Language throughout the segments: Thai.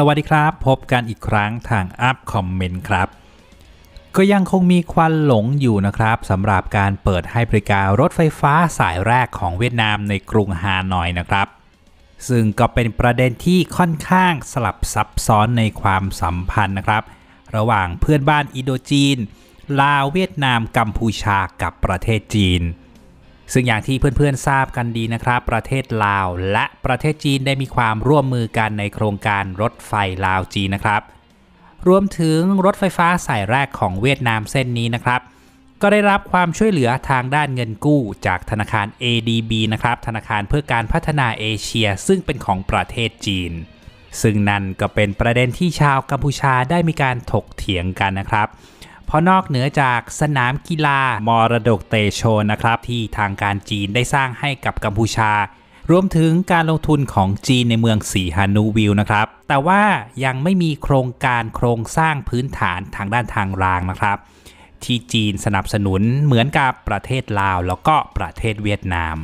สวัสดีครับ พบกันอีกครั้งทางอัพคอมเมนต์ครับ ก็ยังคงมีควันหลงอยู่นะครับสำหรับการเปิดให้บริการรถไฟฟ้าสายแรกของเวียดนามในกรุงฮานอยนะครับ ซึ่งก็เป็นประเด็นที่ค่อนข้างสลับซับซ้อนในความสัมพันธ์นะครับ ระหว่างเพื่อนบ้านอินโดจีน ลาวเวียดนามกัมพูชากับประเทศจีน ซึ่งอย่างที่เพื่อนๆทราบกันดีนะครับ ประเทศลาวและประเทศจีนได้มีความร่วมมือกันในโครงการรถไฟลาวจีนนะครับ รวมถึงรถไฟฟ้าสายแรกของเวียดนามเส้นนี้นะครับ ก็ได้รับความช่วยเหลือทางด้านเงินกู้จากธนาคาร ADB นะครับ ธนาคารเพื่อการพัฒนาเอเชีย ซึ่งเป็นของประเทศจีน ซึ่งนั่นก็เป็นประเด็นที่ชาวกัมพูชาได้มีการถกเถียงกันนะครับ เพราะนอกเหนือจากสนามกีฬามรดกเตโชนะครับ ที่ทางการจีนได้สร้างให้กับกัมพูชารวมถึงการลงทุนของจีนในเมืองสีฮานูวิลนะครับ แต่ว่ายังไม่มีโครงการโครงสร้างพื้นฐานทางด้านทางรางนะครับ ที่จีนสนับสนุนเหมือนกับประเทศลาวแล้วก็ประเทศเวียดนาม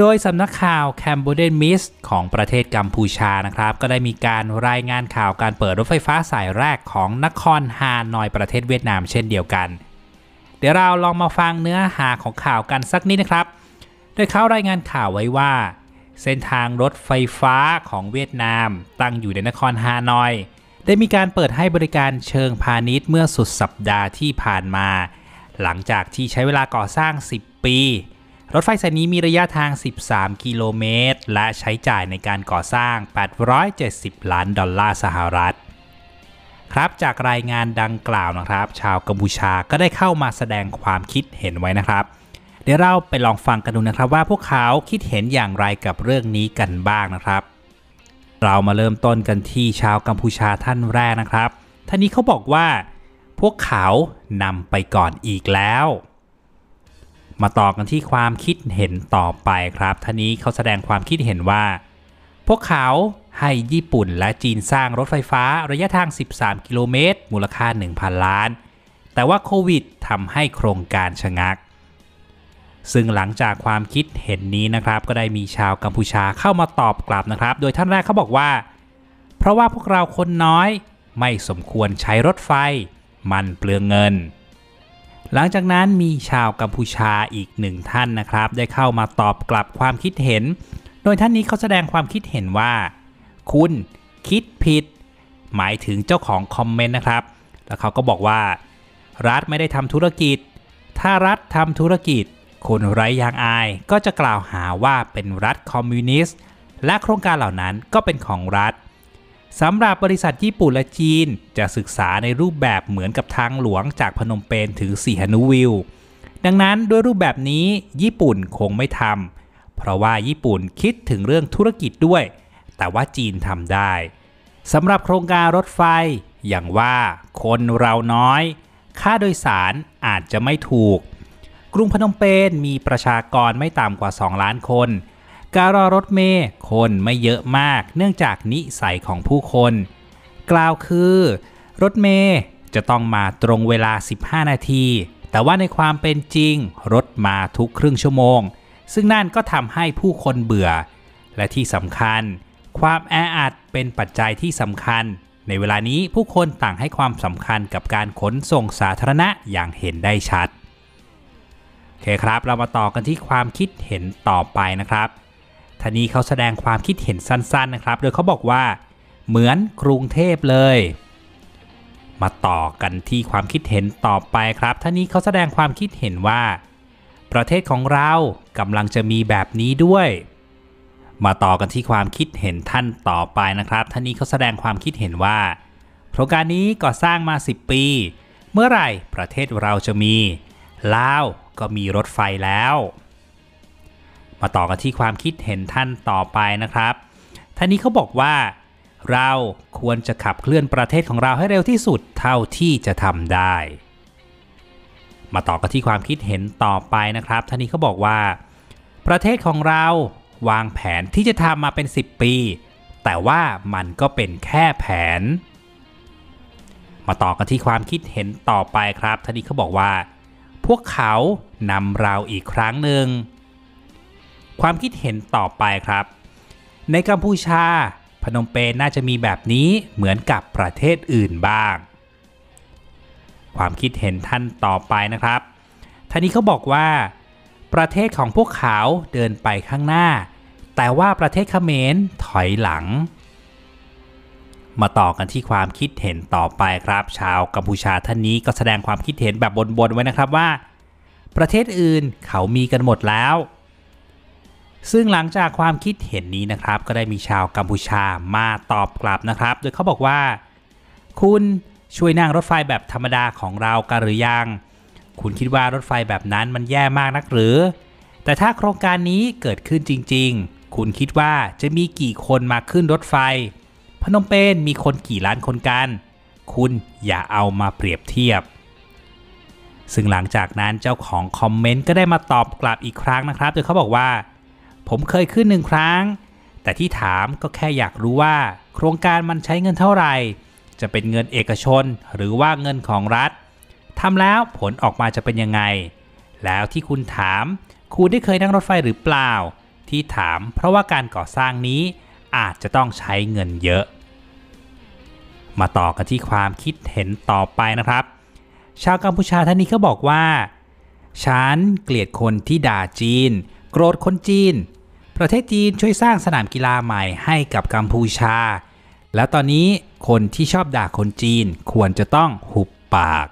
โดยสำนักข่าว Cambodia Mist ของประเทศกัมพูชานะครับ ก็ได้มีการรายงานข่าวการเปิดรถไฟฟ้าสายแรกของนครฮานอยประเทศเวียดนามเช่นเดียวกัน เดี๋ยวเราลองมาฟังเนื้อหาของข่าวกันสักนิดนะครับ โดยเขารายงานข่าวไว้ว่า เส้นทางรถไฟฟ้าของเวียดนาม ตั้งอยู่ในนครฮานอย ได้มีการเปิดให้บริการเชิงพาณิชย์เมื่อสุดสัปดาห์ที่ผ่านมา หลังจากที่ใช้เวลาก่อสร้าง 10 ปี รถไฟสายนี้มีระยะทาง 13 กิโลเมตร และใช้จ่ายในการก่อสร้าง 870 ล้านดอลลาร์สหรัฐ ครับจากรายงานดังกล่าวนะครับ ชาวกัมพูชาก็ได้เข้ามาแสดงความคิดเห็นไว้นะครับ เดี๋ยวเราไปลองฟังกันดูนะครับว่าพวกเขาคิดเห็นอย่างไรกับเรื่องนี้กันบ้างนะครับ เรามาเริ่มต้นกันที่ชาวกัมพูชาท่านแรกนะครับ ท่านนี้เขาบอกว่า พวกเขานำไปก่อนอีกแล้ว มาต่อกันที่ความคิดเห็นต่อไปครับท่านนี้เขาแสดงความคิดเห็นว่า พวกเขาให้ญี่ปุ่นและจีนสร้างรถไฟฟ้าระยะทาง 13 กิโลเมตร มูลค่า 1,000 ล้าน แต่ว่าโควิดทำให้โครงการชะงัก ซึ่งหลังจากความคิดเห็นนี้นะครับ ก็ได้มีชาวกัมพูชาเข้ามาตอบกลับนะครับ โดยท่านแรกเขาบอกว่า เพราะว่าพวกเราคนน้อย ไม่สมควรใช้รถไฟ มันเปลืองเงิน หลังจากนั้นมีชาวกัมพูชาอีกหนึ่งท่านนะครับ ได้เข้ามาตอบกลับความคิดเห็น โดยท่านนี้เขาแสดงความคิดเห็นว่า คุณคิดผิด หมายถึงเจ้าของคอมเมนต์นะครับ แล้วเขาก็บอกว่า รัฐไม่ได้ทำธุรกิจ ถ้ารัฐทำธุรกิจ คนไร้ยางอายก็จะกล่าวหาว่าเป็นรัฐคอมมิวนิสต์และโครงการเหล่านั้นก็เป็นของรัฐ สำหรับบริษัทญี่ปุ่นและจีน จะศึกษาในรูปแบบเหมือนกับทางหลวงจากพนมเปญถึงสีฮานุวิลดังนั้นด้วยรูปแบบนี้ญี่ปุ่นคงไม่ทำเพราะว่าญี่ปุ่นคิดถึงเรื่องธุรกิจด้วย แต่ว่าจีนทำได้สำหรับโครงการรถไฟ อย่างว่าคนเราน้อย ค่าโดยสารอาจจะไม่ถูก กรุงพนมเปญมีประชากรไม่ต่ำกว่า 2 ล้านคน การรอรถเมย์คนไม่เยอะมาก เนื่องจากนิสัยของผู้คน กล่าวคือ รถเมย์จะต้องมาตรงเวลา 15 นาที แต่ว่าในความเป็นจริง รถมาทุกครึ่งชั่วโมง ซึ่งนั่นก็ทำให้ผู้คนเบื่อ และที่สำคัญ ความแออัดเป็นปัจจัยที่สำคัญ ในเวลานี้ผู้คนต่างให้ความสำคัญกับการขนส่งสาธารณะอย่างเห็นได้ชัดโอเคครับ เรามาต่อกันที่ความคิดเห็นต่อไปนะครับ ท่านี้เขาแสดงความคิดเห็นสั้นๆนะครับ โดยเขาบอกว่า เหมือนกรุงเทพเลย มาต่อกันที่ความคิดเห็นต่อไปครับท่านี้เขาแสดงความคิดเห็นว่า ประเทศของเรากำลังจะมีแบบนี้ด้วย มาต่อกันที่ความคิดเห็นท่านต่อไปนะครับท่านนี้เขาแสดงความคิดเห็นว่า โครงการนี้ก่อสร้างมา 10 ปี เมื่อไหร่ประเทศเราจะมีลาวก็มีรถไฟแล้ว มาต่อกันที่ความคิดเห็นท่านต่อไปนะครับ ท่านนี้เขาบอกว่า เราควรจะขับเคลื่อนประเทศของเราให้เร็วที่สุดเท่าที่จะทำได้ มาต่อกันที่ความคิดเห็นต่อไปนะครับ ท่านนี้เขาบอกว่า ประเทศของเราวางแผนที่จะทำมาเป็น 10 ปี แต่ว่ามันก็เป็นแค่แผน มาต่อกันที่ความคิดเห็นต่อไปครับท่านนี้เขาบอกว่า พวกเขานำเราอีกครั้งหนึ่ง ความคิดเห็นต่อไปครับ ในกัมพูชา พนมเปญน่าจะมีแบบนี้เหมือนกับประเทศอื่นบ้าง ความคิดเห็นท่านต่อไปนะครับท่านนี้เขาบอกว่า ประเทศของพวกเขาเดินไปข้างหน้า แต่ว่าประเทศเขมรถอยหลัง มาต่อกันที่ความคิดเห็นต่อไปครับ ชาวกัมพูชาท่านนี้ก็แสดงความคิดเห็นแบบบนๆไว้นะครับว่า ประเทศอื่นเขามีกันหมดแล้ว ซึ่งหลังจากความคิดเห็นนี้นะครับ ก็ได้มีชาวกัมพูชามาตอบกลับนะครับ โดยเขาบอกว่า คุณช่วยนั่งรถไฟแบบธรรมดาของเรากันหรือยัง คุณคิดว่ารถไฟแบบนั้นมันแย่มากนักหรือ แต่ถ้าโครงการนี้เกิดขึ้นจริง ๆ คุณคิดว่าจะมีกี่คนมาขึ้นรถไฟ พนมเปญมีคนกี่ล้านคนกัน คุณอย่าเอามาเปรียบเทียบ ซึ่งหลังจากนั้นเจ้าของคอมเมนต์ก็ได้มาตอบกลับอีกครั้งนะครับ โดยเขาบอกว่า ผมเคยขึ้นหนึ่งครั้ง แต่ที่ถามก็แค่อยากรู้ว่า โครงการมันใช้เงินเท่าไหร่ จะเป็นเงินเอกชนหรือว่าเงินของรัฐทำแล้วผลออกมาจะเป็นยังไง แล้วที่คุณถาม คุณได้เคยนั่งรถไฟหรือเปล่า ที่ถามเพราะว่าการก่อสร้างนี้อาจจะต้องใช้เงินเยอะ มาต่อกันที่ความคิดเห็นต่อไปนะครับ ชาวกัมพูชาท่านนี้เขาบอกว่า ฉันเกลียดคนที่ด่าจีน โกรธคนจีน ประเทศจีนช่วยสร้างสนามกีฬาใหม่ให้กับกัมพูชา แล้วตอนนี้คนที่ชอบด่าคนจีนควรจะต้องหุบปาก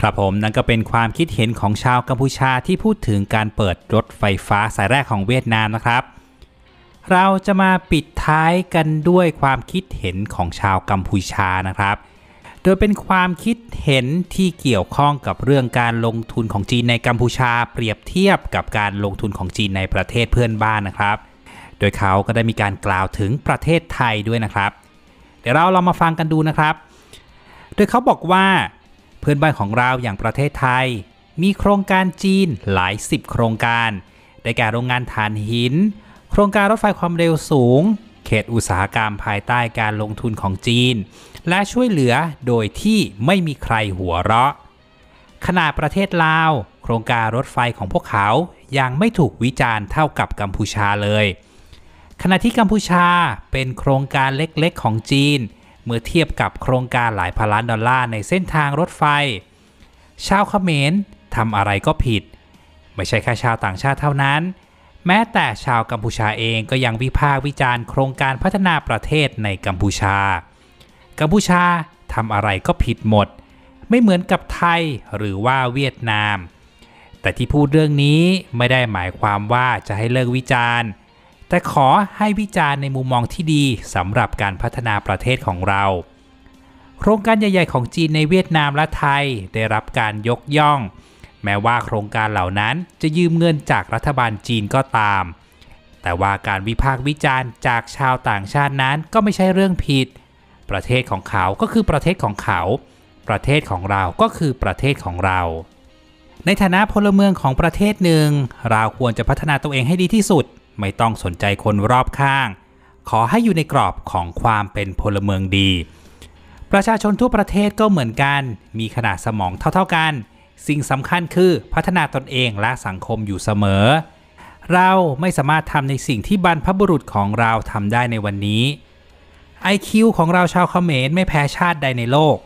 ครับผมนั่นก็เป็นความคิดเห็นของชาวกัมพูชาที่พูดถึงการเปิดรถไฟฟ้าสายแรกของเวียดนามนะครับ เราจะมาปิดท้ายกันด้วยความคิดเห็นของชาวกัมพูชานะครับ โดยเป็นความคิดเห็นที่เกี่ยวข้องกับเรื่องการลงทุนของจีนในกัมพูชา เปรียบเทียบกับการลงทุนของจีนในประเทศเพื่อนบ้านนะครับ โดยเขาก็ได้มีการกล่าวถึงประเทศไทยด้วยนะครับ เดี๋ยวเราลองมาฟังกันดูนะครับ โดยเขาบอกว่าเพื่อนบ้านของเราอย่างประเทศไทย มีโครงการจีนหลายสิบโครงการ ได้แก่โรงงานถ่านหิน โครงการรถไฟความเร็วสูง เขตอุตสาหกรรมภายใต้การลงทุนของจีน และช่วยเหลือโดยที่ไม่มีใครหัวเราะขณะประเทศลาว โครงการรถไฟของพวกเขายังไม่ถูกวิจารณ์เท่ากับกัมพูชาเลย ขณะที่กัมพูชาเป็นโครงการเล็กๆของจีน เมื่อเทียบกับโครงการหลายพันล้านดอลลาร์ในเส้นทางรถไฟ ชาวเขมรทำอะไรก็ผิด ไม่ใช่แค่ชาวต่างชาติเท่านั้น แม้แต่ชาวกัมพูชาเองก็ยังวิพากษ์วิจารณ์โครงการพัฒนาประเทศในกัมพูชา กัมพูชาทำอะไรก็ผิดหมด ไม่เหมือนกับไทยหรือว่าเวียดนาม แต่ที่พูดเรื่องนี้ไม่ได้หมายความว่าจะให้เลิกวิจารณ์ แต่ขอให้วิจารณ์ในมุมมองที่ดีสำหรับการพัฒนาประเทศของเรา โครงการใหญ่ ๆ ของจีนในเวียดนามและไทยได้รับการยกย่อง แม้ว่าโครงการเหล่านั้นจะยืมเงินจากรัฐบาลจีนก็ตาม แต่ว่าการวิพากษ์วิจารณ์จากชาวต่างชาตินั้นก็ไม่ใช่เรื่องผิด ประเทศของเขาก็คือประเทศของเขา ประเทศของเราก็คือประเทศของเรา ในฐานะพลเมืองของประเทศหนึ่ง เราควรจะพัฒนาตัวเองให้ดีที่สุด ไม่ต้องสนใจคนรอบข้าง ขอให้อยู่ในกรอบของความเป็นพลเมืองดี ประชาชนทั่วประเทศก็เหมือนกัน มีขนาดสมองเท่าๆกัน สิ่งสำคัญคือพัฒนาตนเองและสังคมอยู่เสมอ เราไม่สามารถทำในสิ่งที่บรรพบุรุษของเราทำได้ในวันนี้ IQ ของเราชาวเขมรไม่แพ้ชาติใดในโลก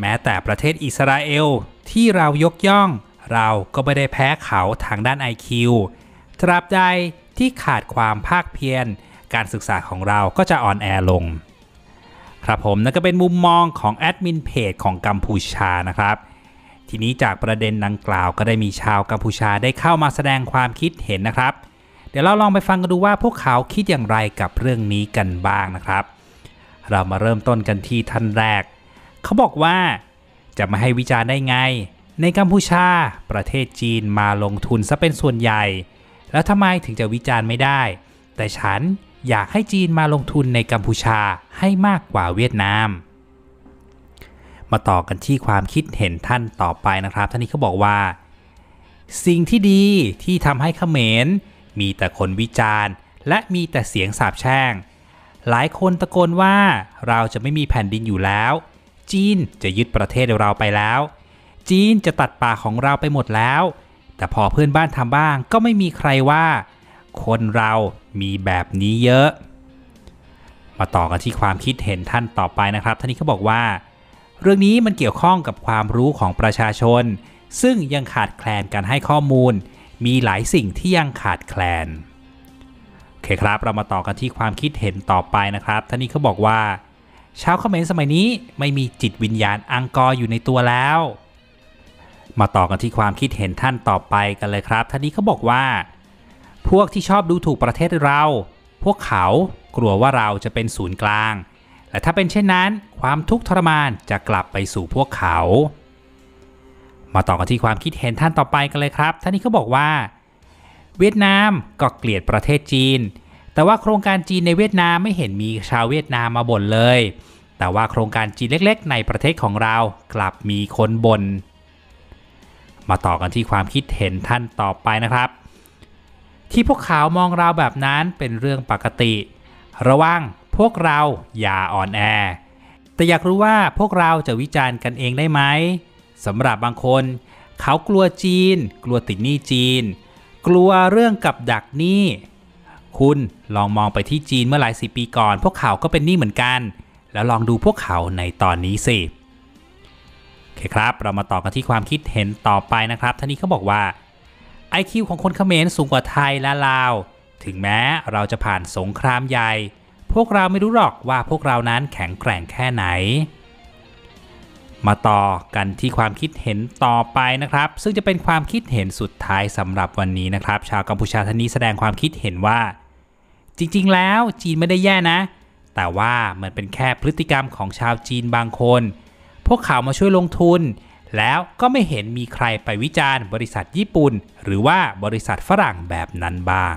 แม้แต่ประเทศอิสราเอลที่เรายกย่อง เราก็ไม่ได้แพ้เขาทางด้าน IQ ตราบใดที่ขาดความภาคเพียร การศึกษาของเราก็จะอ่อนแอลง ครับผมนั่นก็เป็นมุมมองของแอดมินเพจของกัมพูชานะครับ ทีนี้จากประเด็นดังกล่าวก็ได้มีชาวกัมพูชาได้เข้ามาแสดงความคิดเห็นนะครับ เดี๋ยวเราลองไปฟังกันดูว่าพวกเขาคิดอย่างไรกับเรื่องนี้กันบ้างนะครับ เรามาเริ่มต้นกันที่ท่านแรก เขาบอกว่าจะมาให้วิจารณ์ได้ไง ในกัมพูชา ประเทศจีนมาลงทุนซะเป็นส่วนใหญ่ แล้วทำไมถึงจะวิจารณ์ไม่ได้ แต่ฉันอยากให้จีนมาลงทุนในกัมพูชาให้มากกว่าเวียดนาม มาต่อกันที่ความคิดเห็นท่านต่อไปนะครับ ท่านนี้เขาบอกว่า สิ่งที่ดีที่ทำให้เขมร มีแต่คนวิจารณ์ และมีแต่เสียงสาบแช่ง หลายคนตะโกนว่าเราจะไม่มีแผ่นดินอยู่แล้ว จีนจะยึดประเทศเราไปแล้ว จีนจะตัดป่าของเราไปหมดแล้ว แต่พอเพื่อนบ้านทำบ้างก็ไม่มีใครว่า คนเรามีแบบนี้เยอะ มาต่อกันที่ความคิดเห็นท่านต่อไปนะครับ ท่านนี้เขาบอกว่า เรื่องนี้มันเกี่ยวข้องกับความรู้ของประชาชน ซึ่งยังขาดแคลนการให้ข้อมูล มีหลายสิ่งที่ยังขาดแคลนโอเคครับ เรามาต่อกันที่ความคิดเห็นต่อไปนะครับท่านนี้เขาบอกว่า ชาวเขมรสมัยนี้ไม่มีจิตวิญญาณอังกอร์อยู่ในตัวแล้ว มาต่อกันที่ความคิดเห็นท่านต่อไปกันเลยครับท่านนี้เขาบอกว่า พวกที่ชอบดูถูกประเทศเรา พวกเขากลัวว่าเราจะเป็นศูนย์กลาง และถ้าเป็นเช่นนั้น ความทุกข์ทรมานจะกลับไปสู่พวกเขา มาต่อกันที่ความคิดเห็นท่านต่อไปกันเลยครับ ท่านนี้เขาบอกว่า เวียดนามก็เกลียดประเทศจีน แต่ว่าโครงการจีนในเวียดนามไม่เห็นมีชาวเวียดนามมาบ่นเลย แต่ว่าโครงการจีนเล็ก ๆ ในประเทศของเรากลับมีคนบน่นมาต่อกันที่ความคิดเห็นท่านต่อไปนะครับ ที่พวกเขามองเราแบบนั้นเป็นเรื่องปกติ ระวัง พวกเราอย่าอ่อนแอ แต่อยากรู้ว่าพวกเราจะวิจารณ์กันเองได้ไหมสำหรับบางคน เขากลัวจีน กลัวติดหนี้จีน กลัวเรื่องกับดักหนี้ คุณลองมองไปที่จีนเมื่อหลายสิบปีก่อน พวกเขาก็เป็นหนี้เหมือนกัน แล้วลองดูพวกเขาในตอนนี้สิโอเคครับ เรามาต่อกันที่ความคิดเห็นต่อไปนะครับท่านนี้เขาบอกว่า IQ ของคนเขมรสูงกว่าไทยและลาว ถึงแม้เราจะผ่านสงครามใหญ่ พวกเราไม่รู้หรอกว่าพวกเรานั้นแข็งแกร่งแค่ไหน มาต่อกันที่ความคิดเห็นต่อไปนะครับ ซึ่งจะเป็นความคิดเห็นสุดท้ายสำหรับวันนี้นะครับ ชาวกัมพูชาท่านนี้แสดงความคิดเห็นว่า จริง ๆ แล้วจีนไม่ได้แย่นะ แต่ว่ามันเป็นแค่พฤติกรรมของชาวจีนบางคน พวกเขามาช่วยลงทุนแล้วก็ไม่เห็นมีใครไปวิจารณ์บริษัทญี่ปุ่น หรือว่าบริษัทฝรั่งแบบนั้นบ้าง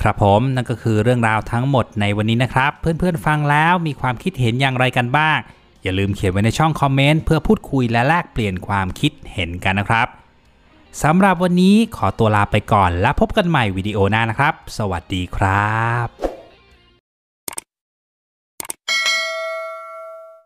ครับผมนั่นก็คือเรื่องราวทั้งหมดในวันนี้นะครับ เพื่อนๆฟังแล้วมีความคิดเห็นอย่างไรกันบ้าง อย่าลืมเขียนไว้ในช่องคอมเมนต์เพื่อพูดคุยและแลกเปลี่ยนความคิดเห็นกันนะครับสำหรับวันนี้ขอตัวลาไปก่อนและพบกันใหม่วิดีโอหน้านะครับ สวัสดีครับ